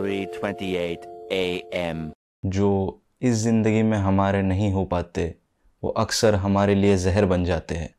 3:28 a.m. जो इस ज़िंदगी में हमारे नहीं हो पाते, वो अक्सर हमारे लिए जहर बन जाते हैं।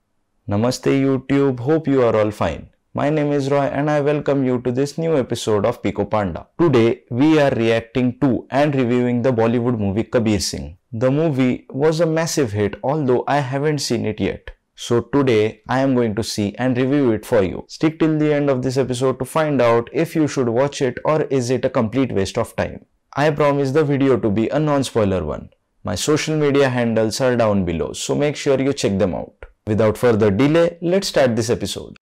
नमस्ते YouTube hope you are all fine my name is Roy and I welcome you to this new episode of Pico Panda today we are reacting to and reviewing the Bollywood movie Kabir Singh the movie was a massive hit although I haven't seen it yet So today I am going to see and review it for you. Stick till the end of this episode to find out if you should watch it or is it a complete waste of time. I promise the video to be a non-spoiler one. My social media handles are down below so make sure you check them out. Without further delay, let's start this episode.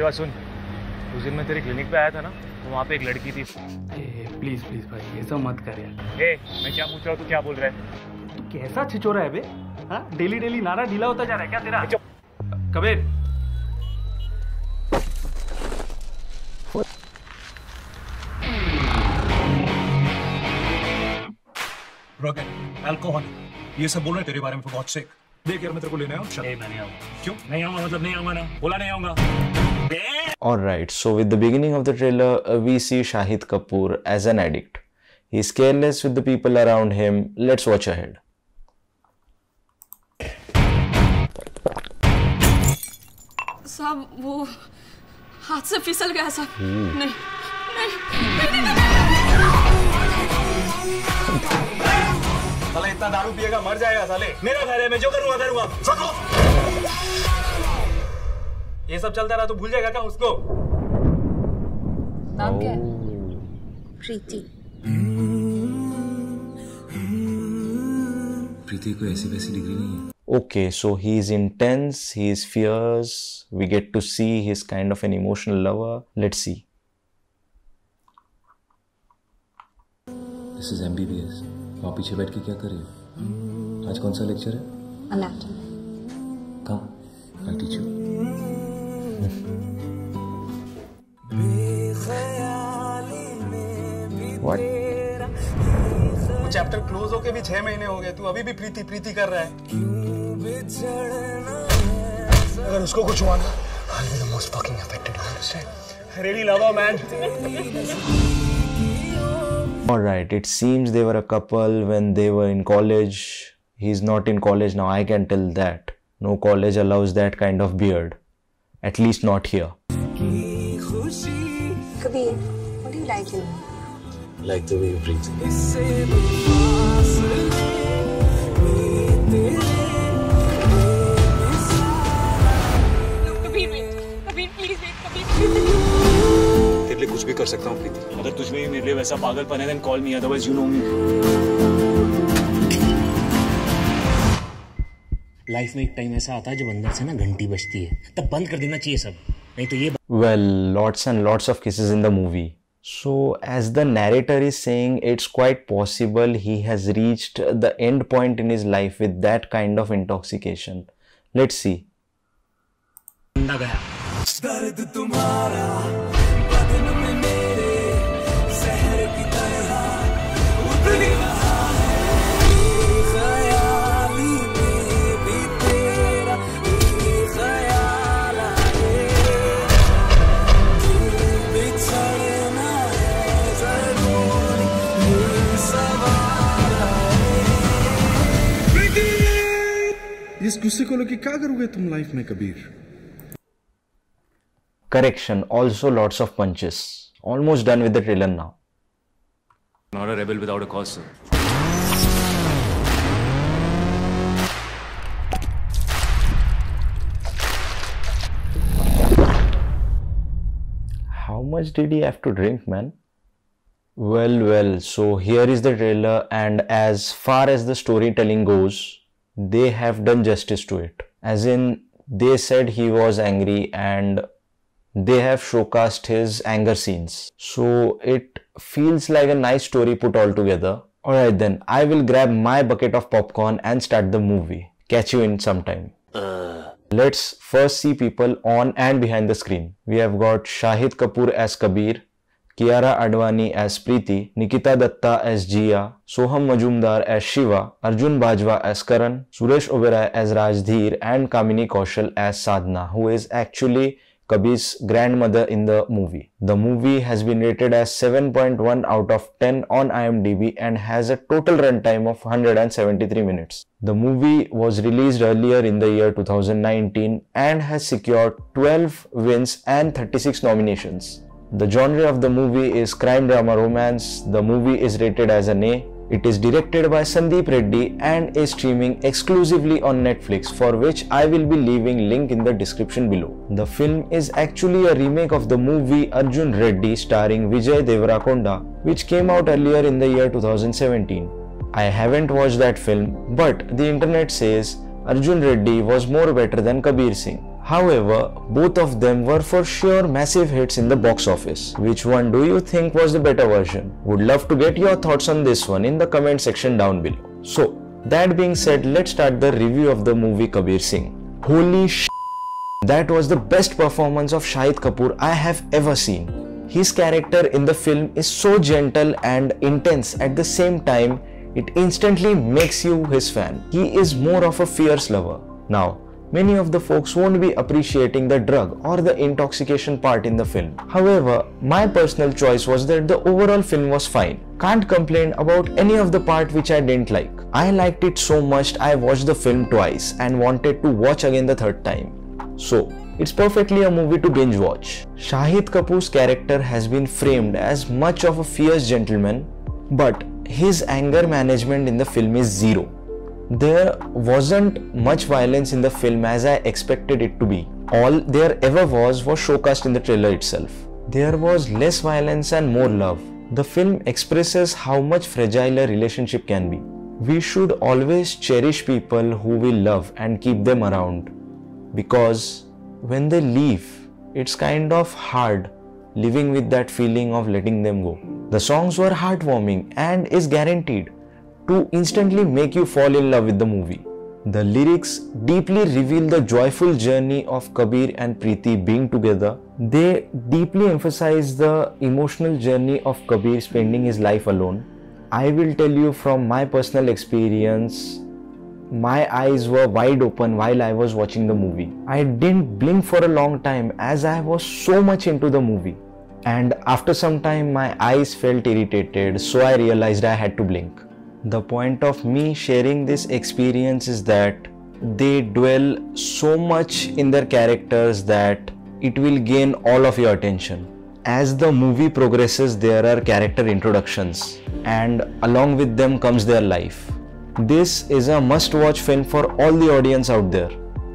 Shiva सुन। उस दिन मैं तेरे clinic पे आया था ना तो वहाँ पे एक लड़की थी। प्लीज़ प्लीज़ भाई ये सब मत कर यार। ए मैं क्या पूछ रहा हूँ तू क्या बोल रहा है? तू कैसा छिचोरा है बे? हाँ? डेली डेली नारा ढीला होता जा रहा है क्या तेरा? कबीर। रॉकेट अल्कोहल ये सब बोल रहे तेरे बारे में for God's देख यार मैं तेरे को लेने आया हूँ ए मैं नहीं आऊँगा। क्यों? नहीं आऊँगा मतलब नहीं आऊँगा ना। बोला नहीं आऊँगा। Alright, so with the beginning of the trailer, uh, we see Shahid Kapoor as an addict. He's careless with the people around him. Let's watch ahead. साहब वो हाथ से फिसल गया साहब नहीं नहीं नहीं नहीं साले इतना दारू पिएगा मर जाएगा साले मेरा घर है मैं जो करूँगा करूँगा ये सब चलता रहा तो भूल जाएगा क्या उसको? नाम क्या है? प्रीति। प्रीति कोई ऐसी वैसी डिग्री नहीं है। Okay, so he's intense, he's fierce. We get to see he's kind of an emotional lover. Let's see. This is MBBS वहाँ पीछे बैठ के क्या कर रही हो? आज कौन सा लेक्चर है? Anatomy come I teach you What? वो चैप्टर क्लोज होके भी छह महीने हो गए तू अभी भी प्रीति प्रीति कर रहा है अगर उसको कुछ हुआ ना I'll be the most fucking affected, you understand? I really love her, man. Alright, it seems they were a couple when they were in college. He's not in college now, I can tell that. No college allows that kind of beard. At least not here. what do you like in me? तेरे लिए कुछ भी कर सकता हूँ प्रीति। अगर तुझ में भी मेरे लिए वैसा पागलपन है then call me otherwise you know me life में एक टाइम ऐसा आता है जब अंदर से ना घंटी बजती है। तब बंद कर देना चाहिए सब। नहीं तो ये well lots and lots of kisses in the movie so as the narrator is saying it's quite possible he has reached the end point in his life with that kind of intoxication let's see गया। दर्द तुम्हारा इस गुस्से को लेके क्या करोगे तुम लाइफ में Kabir Correction, also lots of punches. Almost done with the trailer now. Not a rebel without a cause, sir. How much did he have to drink, man? Well, well, so here is the trailer, and as far as the storytelling goes, they have done justice to it. As in, they said he was angry, and they have showcased his anger scenes. So it feels like a nice story put all together. Alright then, I will grab my bucket of popcorn and start the movie. Catch you in some time. Uh. Let's first see people on and behind the screen. We have got Shahid Kapoor as Kabir, Kiara Advani as Preeti, Nikita Datta as Jia, Soham Majumdar as Shiva, Arjun Bajwa as Karan, Suresh Oberoi as Rajdhir and Kamini Kaushal as Sadhna who is actually Kabir's grandmother in the movie. The movie has been rated as 7.1 out of 10 on IMDb and has a total runtime of 173 minutes. The movie was released earlier in the year 2019 and has secured 12 wins and 36 nominations. The genre of the movie is crime drama romance. The movie is rated as an A. It is directed by Sandeep Reddy and is streaming exclusively on Netflix for which I will be leaving link in the description below. The film is actually a remake of the movie Arjun Reddy starring Vijay Deverakonda which came out earlier in the year 2017. I haven't watched that film but the internet says Arjun Reddy was more better than Kabir Singh. However, both of them were for sure massive hits in the box office. Which one do you think was the better version? Would love to get your thoughts on this one in the comment section down below. So, that being said, let's start the review of the movie Kabir Singh. Holy sh! That was the best performance of Shahid Kapoor I have ever seen. His character in the film is so gentle and intense at the same time, it instantly makes you his fan. He is more of a fierce lover. Now, many of the folks won't be appreciating the drug or the intoxication part in the film. However, my personal choice was that the overall film was fine. Can't complain about any of the part which I didn't like. I liked it so much I watched the film twice and wanted to watch again the third time. So, it's perfectly a movie to binge watch. Shahid Kapoor's character has been framed as much of a fierce gentleman, but his anger management in the film is zero. There wasn't much violence in the film as I expected it to be. All there ever was was showcased in the trailer itself. There was less violence and more love. The film expresses how much fragile a relationship can be. We should always cherish people who we love and keep them around because when they leave, it's kind of hard living with that feeling of letting them go. The songs were heartwarming and is guaranteed to instantly make you fall in love with the movie. The lyrics deeply reveal the joyful journey of Kabir and Preeti being together. They deeply emphasize the emotional journey of Kabir spending his life alone. I will tell you from my personal experience, my eyes were wide open while I was watching the movie. I didn't blink for a long time as I was so much into the movie. And after some time, my eyes felt irritated, so I realized I had to blink. The point of me sharing this experience is that they dwell so much in their characters that it will gain all of your attention. As the movie progresses, there are character introductions, and along with them comes their life. This is a must watch film for all the audience out there,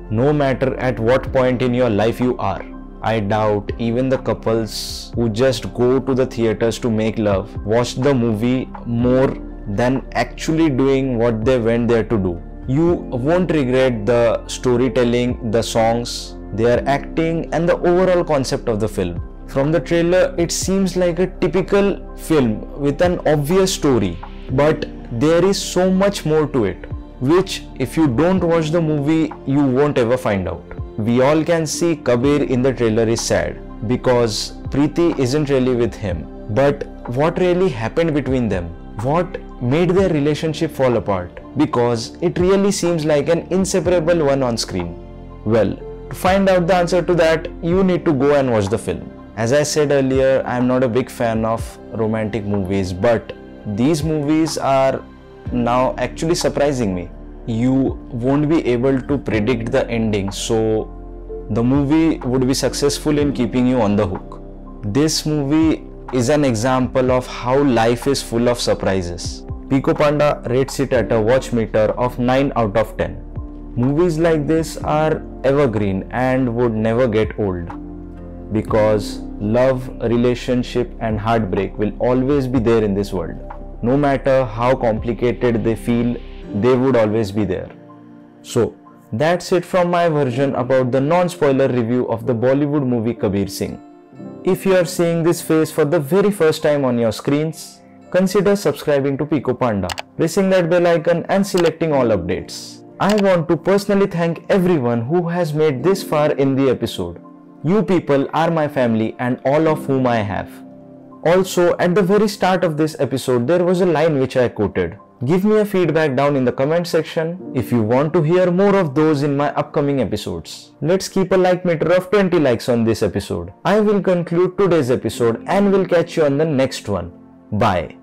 no matter at what point in your life you are. I doubt even the couples who just go to the theaters to make love watch the movie more than actually doing what they went there to do. You won't regret the storytelling, the songs, their acting, and the overall concept of the film. From the trailer, it seems like a typical film with an obvious story, but there is so much more to it, which, if you don't watch the movie, you won't ever find out. We all can see Kabir in the trailer is sad because Preeti isn't really with him. But what really happened between them? What made their relationship fall apart? Because it really seems like an inseparable one on screen. Well, to find out the answer to that, you need to go and watch the film. As I said earlier, I am not a big fan of romantic movies, but these movies are now actually surprising me. You won't be able to predict the ending, so the movie would be successful in keeping you on the hook. This movie is an example of how life is full of surprises. Pico Panda rates it at a watch meter of 9 out of 10. Movies like this are evergreen and would never get old because love, relationship, and heartbreak will always be there in this world. No matter how complicated they feel, they would always be there. So, That's it from my version about the non-spoiler review of the Bollywood movie Kabir Singh. If you are seeing this face for the very first time on your screens, consider subscribing to Pico Panda, pressing that bell icon and selecting all updates. I want to personally thank everyone who has made this far in the episode. You people are my family and all of whom I have. Also, at the very start of this episode, there was a line which I quoted. Give me a feedback down in the comment section if you want to hear more of those in my upcoming episodes. Let's keep a like meter of 20 likes on this episode. I will conclude today's episode and will catch you on the next one. Bye.